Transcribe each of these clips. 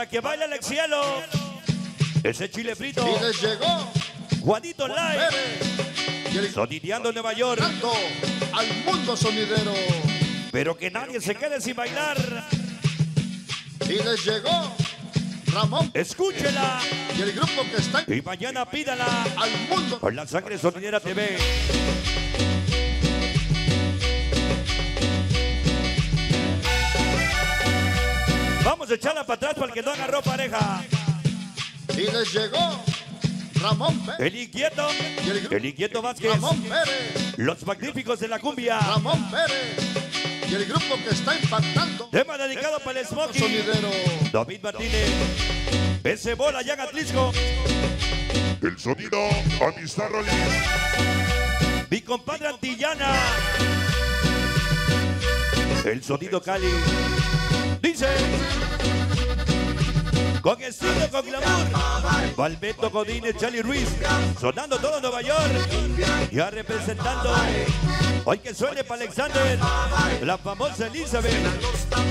Para que baile el cielo. Ese chile frito. Y les llegó Juanito Live. El Sonideando en Nueva York. al mundo sonidero. Pero que nadie se quede sin bailar. Y les llegó Ramón Escúchela. y el grupo que está Y mañana pídala. al mundo. Por la sangre sonidera TV. A echarla para atrás para el que no agarró pareja. Y les llegó Ramón Pérez El inquieto. el inquieto Vázquez. Ramón Pérez, Los magníficos de la cumbia. Ramón Pérez y el grupo que está impactando Tema dedicado para el Smokey. sonidero. David Martínez. Ese bola ya Gatlisco. El sonido Amistad Rollins. Mi compadre Antillana. El sonido Cali. Dice. Con estilo, con glamour. Valbeto Godínez, Charlie Ruiz. Sonando todo Nueva York. Ya representando. Hoy que suene para Alexander. La famosa Elizabeth.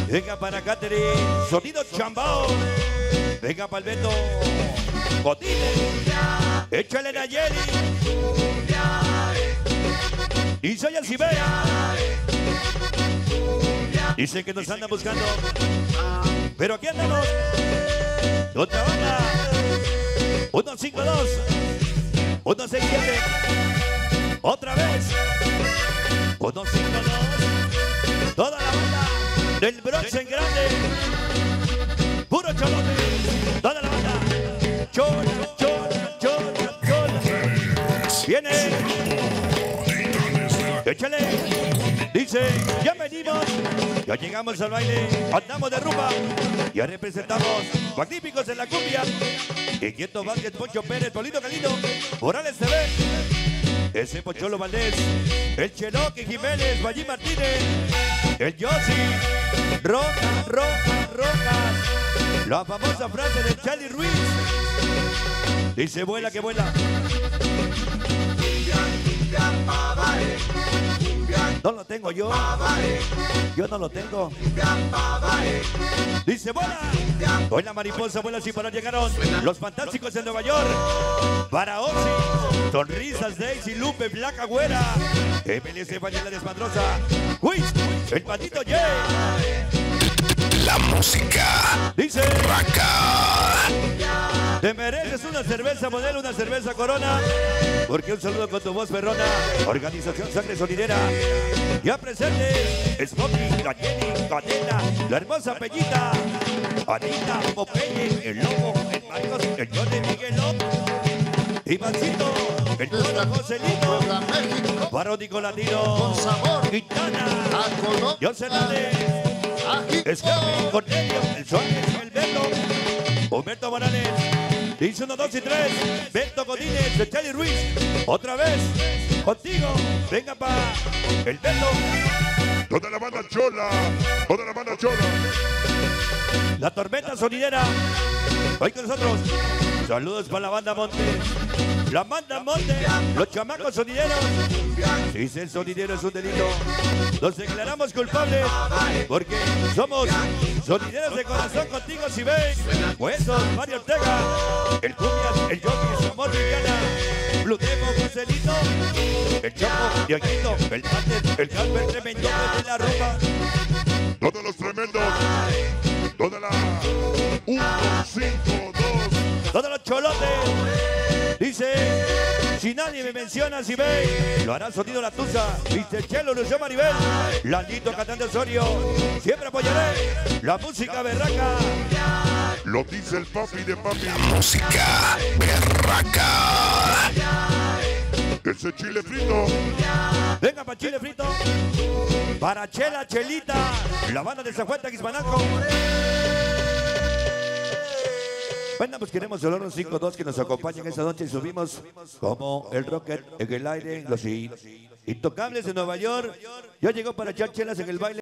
Venga para Catherine. Sonido Chambao. Venga para. Godínez. Échale Nayeli. Y soy el Cibea. Dice que nos andan buscando. Pero aquí andamos. Otra banda. 152. 167. Otra vez. 152. Toda la banda del Bronx en grande. Puro cholote. Toda la banda. Chola, chola, chola, chola. Viene. Échale. Dice, ya venimos. Ya llegamos al baile. Andamos de rumba. Ya representamos magníficos en la cumbia. Inquieto Vázquez, Poncho Pérez, Polito Galindo, Morales TV. Ese Pocholo Valdés. El Chenoque Jiménez, Vallí Martínez. El Yossi. Roja, roja, roja. La famosa frase de Charlie Ruiz. Dice, vuela que vuela. Tengo yo. Yo no lo tengo. Dice, vuela. Hoy la mariposa vuela así para llegaron los fantásticos de Nueva York. Para Oxy. Sonrisas Daisy, Lupe, Blanca Güera. Emily Estefania la desmadrosa. El patito J. La música Dice, Raca. Te mereces una cerveza modelo, una cerveza corona. Porque un saludo con tu voz perrona. Organización Sangre Sonidera. Ya presente. Smokey, la Jenny, Canela, la hermosa Peñita. Anita, Popeye, el Lobo, el Marcos, el Johnny Miguelón. Ivancito, el Toro Joselito. Paródico Latino. con sabor Gitana. a Colombia, Yoselane. a Escape, Cornelio, el Suárez, el Beto, Humberto Morales, dice 1, 2 y 3, Beto Godínez, el Charlie Ruiz, otra vez, contigo, venga pa, el Beto, Toda la banda chola. Toda la banda chola. la tormenta sonidera, hoy con nosotros, saludos para la banda Monte, la banda Monte, los chamacos sonideros, si ser sonidero es un delito, nos declaramos culpables, porque somos sonideros de corazón contigo si ven, Huesos, Mario Ortega, el Cubias, el Jockey, Amor Viviana, Blutemo, Joselito, el Chapo, Dieguito, el Pater, el Calver, tremendo de la ropa, nadie me menciona, si ve, lo hará sonido la tusa. Dice Chelo, Lucio Maribel, Landito cantando Osorio. Siempre apoyaré la música berraca. Lo dice el papi de papi. Música Berraca. Ese chile frito. Venga para Chile Frito, para Chela Chelita, la banda de San Juan Taquismanaco. Bueno, pues queremos el oro 5-2 que nos acompañen esta noche y subimos como el Rocket en el aire, los in- intocables de Nueva York. Ya llegó para echar chelas en el baile.